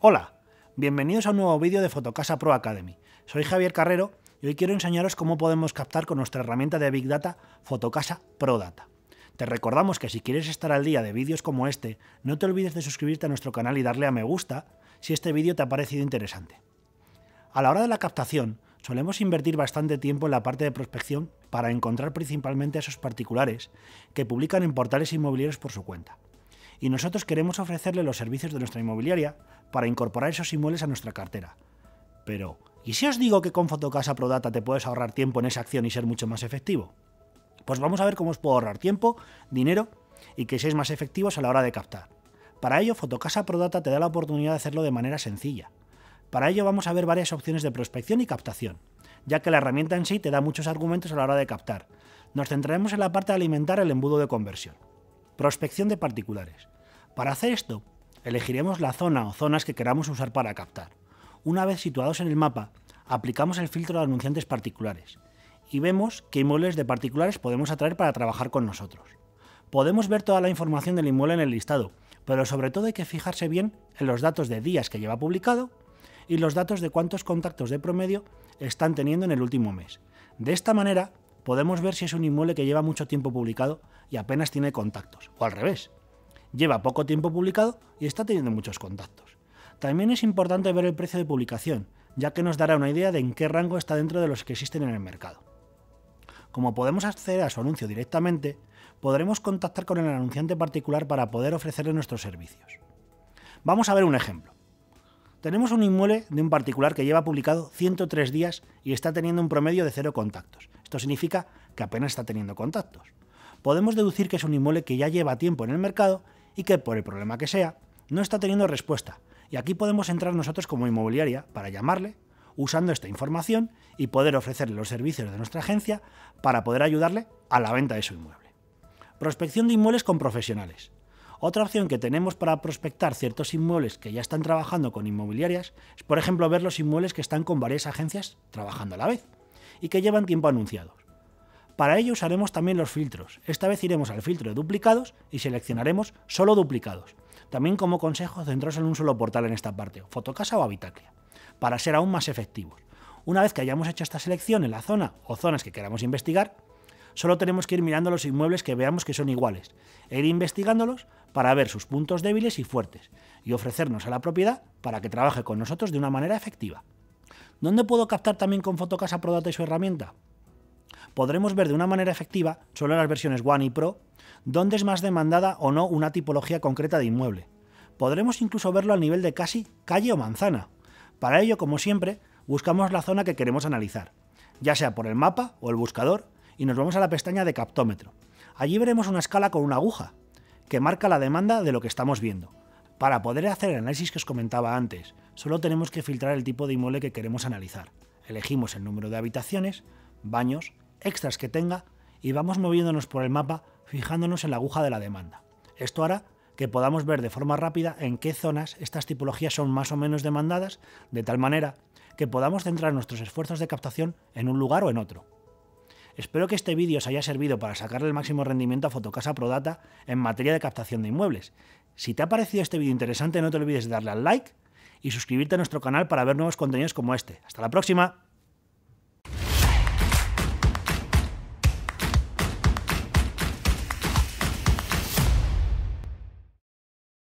Hola, bienvenidos a un nuevo vídeo de Fotocasa Pro Academy. Soy Javier Carrero y hoy quiero enseñaros cómo podemos captar con nuestra herramienta de Big Data Fotocasa Pro Data. Te recordamos que si quieres estar al día de vídeos como este, no te olvides de suscribirte a nuestro canal y darle a me gusta si este vídeo te ha parecido interesante. A la hora de la captación, solemos invertir bastante tiempo en la parte de prospección para encontrar principalmente a esos particulares que publican en portales inmobiliarios por su cuenta y nosotros queremos ofrecerle los servicios de nuestra inmobiliaria para incorporar esos inmuebles a nuestra cartera. Pero, ¿y si os digo que con Fotocasa Prodata te puedes ahorrar tiempo en esa acción y ser mucho más efectivo? Pues vamos a ver cómo os puedo ahorrar tiempo, dinero y que seáis más efectivos a la hora de captar. Para ello, Fotocasa Prodata te da la oportunidad de hacerlo de manera sencilla. Para ello vamos a ver varias opciones de prospección y captación, ya que la herramienta en sí te da muchos argumentos a la hora de captar. Nos centraremos en la parte de alimentar el embudo de conversión. Prospección de particulares. Para hacer esto, elegiremos la zona o zonas que queramos usar para captar. Una vez situados en el mapa, aplicamos el filtro de anunciantes particulares y vemos qué inmuebles de particulares podemos atraer para trabajar con nosotros. Podemos ver toda la información del inmueble en el listado, pero sobre todo hay que fijarse bien en los datos de días que lleva publicado y los datos de cuántos contactos de promedio están teniendo en el último mes. De esta manera podemos ver si es un inmueble que lleva mucho tiempo publicado y apenas tiene contactos, o al revés. Lleva poco tiempo publicado y está teniendo muchos contactos. También es importante ver el precio de publicación, ya que nos dará una idea de en qué rango está dentro de los que existen en el mercado. Como podemos acceder a su anuncio directamente, podremos contactar con el anunciante particular para poder ofrecerle nuestros servicios. Vamos a ver un ejemplo. Tenemos un inmueble de un particular que lleva publicado 103 días y está teniendo un promedio de cero contactos. Esto significa que apenas está teniendo contactos. Podemos deducir que es un inmueble que ya lleva tiempo en el mercado y que, por el problema que sea, no está teniendo respuesta. Y aquí podemos entrar nosotros como inmobiliaria para llamarle, usando esta información y poder ofrecerle los servicios de nuestra agencia para poder ayudarle a la venta de su inmueble. Prospección de inmuebles con profesionales. Otra opción que tenemos para prospectar ciertos inmuebles que ya están trabajando con inmobiliarias es, por ejemplo, ver los inmuebles que están con varias agencias trabajando a la vez y que llevan tiempo anunciados. Para ello usaremos también los filtros. Esta vez iremos al filtro de duplicados y seleccionaremos solo duplicados. También como consejo centraros en un solo portal en esta parte, Fotocasa o Habitaclia, para ser aún más efectivos. Una vez que hayamos hecho esta selección en la zona o zonas que queramos investigar, Solo tenemos que ir mirando los inmuebles que veamos que son iguales e ir investigándolos para ver sus puntos débiles y fuertes y ofrecernos a la propiedad para que trabaje con nosotros de una manera efectiva. ¿Dónde puedo captar también con Fotocasa Prodata y su herramienta? Podremos ver de una manera efectiva, solo en las versiones One y Pro, dónde es más demandada o no una tipología concreta de inmueble. Podremos incluso verlo al nivel de casi calle o manzana. Para ello, como siempre, buscamos la zona que queremos analizar, ya sea por el mapa o el buscador, y nos vamos a la pestaña de captómetro. Allí veremos una escala con una aguja, que marca la demanda de lo que estamos viendo. Para poder hacer el análisis que os comentaba antes, solo tenemos que filtrar el tipo de inmueble que queremos analizar. Elegimos el número de habitaciones, baños, extras que tenga y vamos moviéndonos por el mapa fijándonos en la aguja de la demanda. Esto hará que podamos ver de forma rápida en qué zonas estas tipologías son más o menos demandadas, de tal manera que podamos centrar nuestros esfuerzos de captación en un lugar o en otro. Espero que este vídeo os haya servido para sacarle el máximo rendimiento a Fotocasa Prodata en materia de captación de inmuebles. Si te ha parecido este vídeo interesante no te olvides de darle al like y suscribirte a nuestro canal para ver nuevos contenidos como este. ¡Hasta la próxima!